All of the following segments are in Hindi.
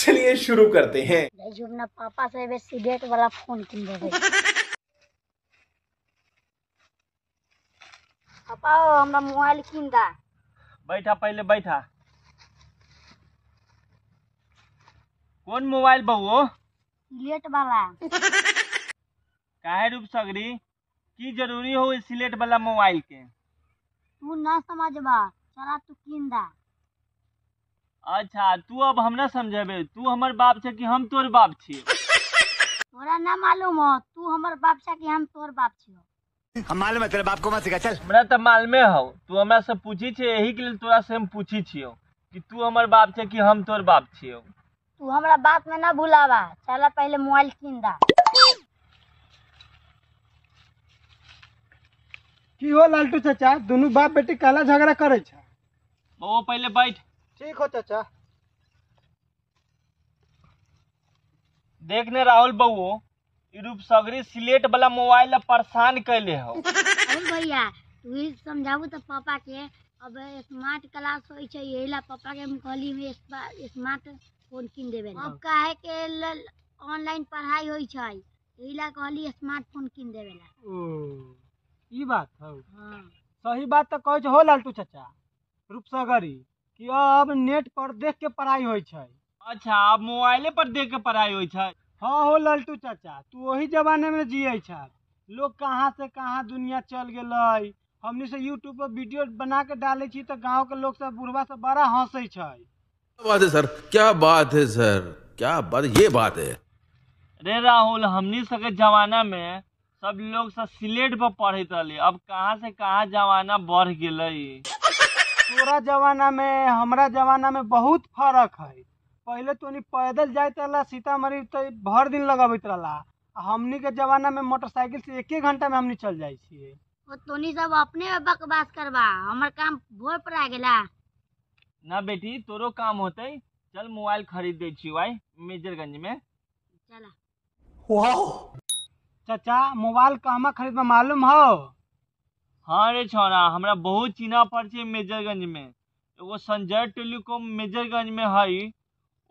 चलिए शुरू करते हैं। अपना पापा से सिगरेट वाला फ़ोन किन पापा हमरा मोबाइल किन दा? बैठा पहले बैठा। कौन मोबाइल बहुओ सिगरेट वाला। काहे रूप सगरी? की ज़रूरी हो इस सिलेट वाला मोबाइल के? तू ना समझबा चला तू किन दा? अच्छा तू अब हम ना समझेबे। तू हमर बाप छे कि हम तोर बाप छियै? तोरा ना मालूम हो तू हमर बाप छा कि हम तोर बाप छियो। हम मालूम है तेरे बाप को मत सिखा चल। हमरा तो मालूमे हो तू हमरा से पूछी छे यही के लिए तोरा से हम पूछी छियो कि तू हमर बाप छे कि हम तोर बाप छियो। तू हमरा बात में ना भुलावा चला पहले मोबाइल किन दा। की हो लालटू चाचा दोनों बाप बेटी काला झगड़ा करे छै? वो पहले बैठ। ठीक हो चाचा। देखने राहुल बउओ रूप सगरी सिलेट वाला मोबाइल परेशान कैले हो। भैया तू समझाबू तो पापा के अब स्मार्ट क्लास छै यही ला पापा के हम कहली में स्मार्ट फ़ोन किन देबे ला। अब काहे के ऑनलाइन पढ़ाई होइ छै यही ला कहली स्मार्ट फ़ोन किन देबे ला। ओ ई बात हौ हाँ। सही बात तो कहै छै हो लालटू चाचा रूपसागरी। कि अब नेट पर देख के पढ़ाई होइ छै। अच्छा अब मोबाइले पर देख के पढ़ाई होइ छै। हाँ हो लल्टू चाचा तू वही जमाने में जिये छै लोग कहाँ से कहाँ दुनिया चल गए हमनी से यूट्यूब पर वीडियो बना के डाले छी तो गाँव के लोग सब बुढ़वा सब बड़ा हंसे छै। क्या बात है सर? क्या बात है सर? क्या बात ये बात है। रे राहुल हमनी सके जमाना में सब लोग सब सिलेट पर पढ़त रहले। अब कहाँ से कहाँ जमाना बढ़ गेलै। तोरा जमाना में हमरा जमाना में बहुत फ़र्क है। पहले तो पैदल जाइत रहला सीतामढ़ी तो भर दिन लगबैत रहला। आ हमनी के जमाना में मोटरसाइकिल से एक घंटा में हमनी चल छियै। ओ तोनी सब अपने में बकवास करबा हमर काम भोर पर आ गया ना बेटी तोरो काम होते चल मोबाइल खरीद दे छी भाई मेजरगंज में। चला। चाचा मोबाइल कहवा खरीदबा मालूम हो? हाँ रे छौरा हमरा बहुत चिन्ह पर छै मेजरगंज में। एगो संजय टेलीकॉम मेजरगंज में हई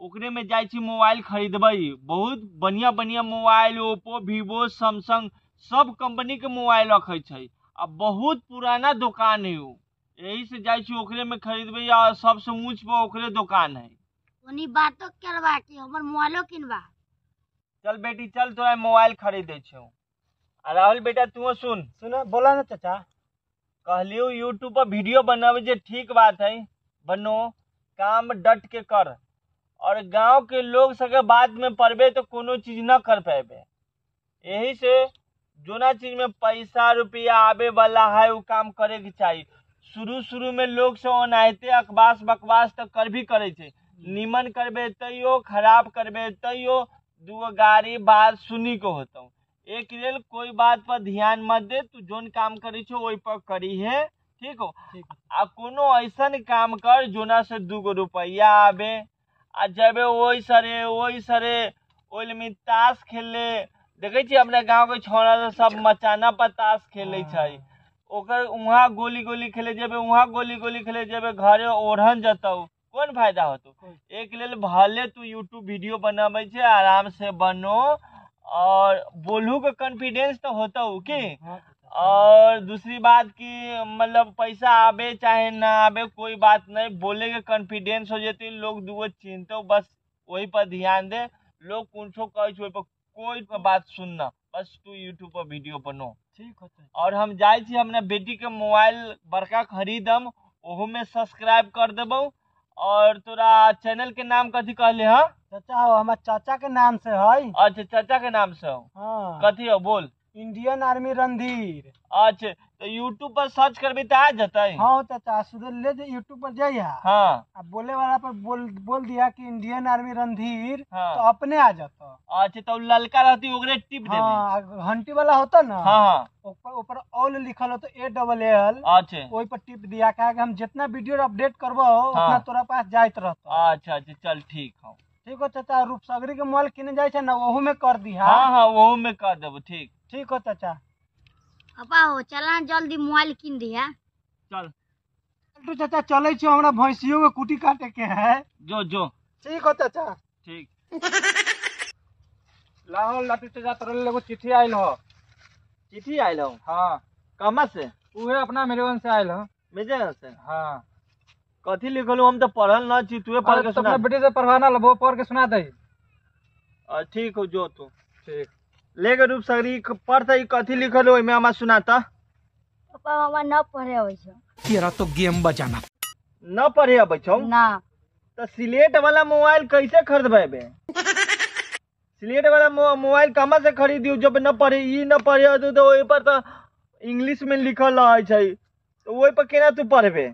ओकरे में जाइ छी मोबाइल खरीदबै। बहुत बढ़िया बढ़िया मोबाइल ओप्पो वीवो सैमसंग सब कंपनी के मोबाइल रखे छै। आ बहुत पुराना दुकान है यही से जाइ छी ओकरे में खरीदबै आ सबसे ऊंच पर ओकरे दुकान है बातो करबा कि हमर मोबाइलो किनबा। चल बेटी चल तोरा मोबाइल खरीदे छौ। आ राहुल बेटा तू सुन। सुनो बोला ना चाचा। कहलियो यूट्यूब पर वीडियो बनावे जे ठीक बात है, बनो, काम डट के कर। और गाँव के लोग सके बाद में पढ़बे तो कोनो चीज़ न कर पेबे यही से जोना चीज़ में पैसा, रुपया आवे वाला है वो काम करे के चाहिए शुरू शुरू में लोग से ओनाहिते अकबास बकवास तो कर भी करे छे। निमन करबे तैयो, खराब करबे तैयो, दूगो गाड़ी बात सुनी के होतौ। एक लेल कोई बात पर ध्यान मत दे तू जोन काम करी छो ओहि पर करी है ठीक हो? आ कोनो ऐसन काम कर जोना से दूगो रुपया आवे आ जबे वही सरे वही सरे ओहि में ताश खेले। देखे छी अपने गाँव के छौड़ा सब मचाना पर ताश खेले छै। ओकर उहाँ गोली गोली खेले जेबे उहाँ गोली गोली खेले जेबे घरे ओढ़न जतौ कौन फ़ायदा होतौ? एक लेल भले तू यूट्यूब वीडियो बनाबै छै आराम से बनो और बोलू के कॉन्फिडेंस तो होता हो की? हाँ और दूसरी बात की मतलब पैसा आवे चाहे ना आवे कोई बात नहीं बोले के कॉन्फिडेंस हो जेते लोग दूगो चिंतो बस वही पर ध्यान दे। लोग कुछो कहे पर कोई के बात सुनना बस तू यूट्यूब पर वीडियो बनो। ठीक हो चाचा और हम छी अपने बेटी के मोबाइल बड़का खरीदम ओहू में सब्सक्राइब कर देबौ। और तोरा चैनल के नाम कथी कहले ह? चाचा हो हमारे चाचा के नाम से है अच्छा चाचा के नाम से हो। हाँ। कथी हो बोल। Indian army Randhir. अच्छा तो यूट्यूब पर सर्च करबी तो आ जतै हाँ। चाचा सुधर ले जे यूट्यूब पर जाइया हाँ। अब बोले वाला पर बोल बोल दिया कि इंडियन आर्मी रणधीर हाँ। तो अपने आ जाता। अच्छा तो ललका रहती ओकरे टिप हाँ घंटी वाला होता ना? हाँ हाँ। ऊपर ऊपर ऑल लिखल होता ए डबल एल अच्छा वही पर टिप दिया क्या हम जितना वीडियो अपडेट करबो उतना तोरा पास जाइत रहता। अच्छा अच्छा चल ठीक हो। ठीक हो चाचा रूपसागरी के मोबाइल किने जाए ना ओहू में कर दी हाँ हाँ वो में कर देबो ठीक। ठीक हो चाचा पापा हो चला जल्दी मोबाइल किन दिया चल। तो चाचा चले छो हमरा भैंसियों के कुटी काटे के है। जो जो। ठीक हो चाचा? ठीक। लाहौल से जात रहल एगो चिट्ठी आइल हो। चिट्ठी आयल हो? हाँ। कमा से? उहे अपना मेरे से आइल हो। मेजर से? हाँ। कथी लिखल हम तो पढ़ल ना छी तू पढ़ के तो सुना। अपना बेटे से पढ़वाना लो वो पढ़ के सुना दे अ, ठीक हो जो तू। ठीक। लेके रूप सगरी पढ़ता ही कथी लिखल हो ओहिमे हमार सुनाता पापा मामा न पढ़े होइ छै तेरा तो गेम बजाना न पढ़े अबै छौ ना तो सिलेट वाला मोबाइल कैसे खरीदबे बे सिलेट वाला मोबाइल कहाँ से खरीदियो जब न पढ़े ई न पढ़े तो, तो ओहि पर तो इंग्लिश में लिखल रहे छै तो ओहि पर केना तू पढ़बे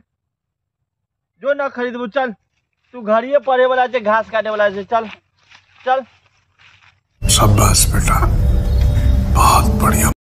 जो न खरीदबू चल तू घरिए पढ़े वाला छै घास काटे वाला छै चल चल शाबाश बेटा बहुत बढ़िया।